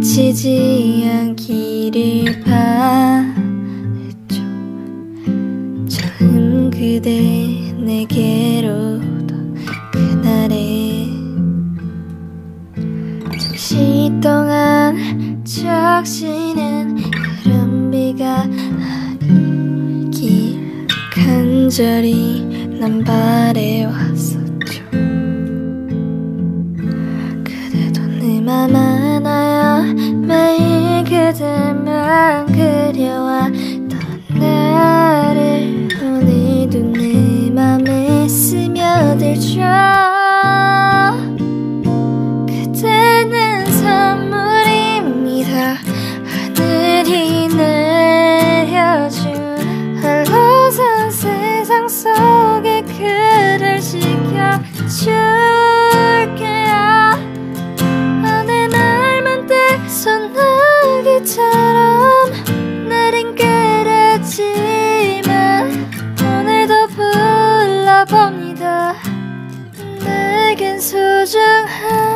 지치지 않기를 바랬죠. 처음 그대 내게로 오던 그날에 잠시 동안 적시는 그런 비가 아니길 간절히 난 바래왔었 震撼。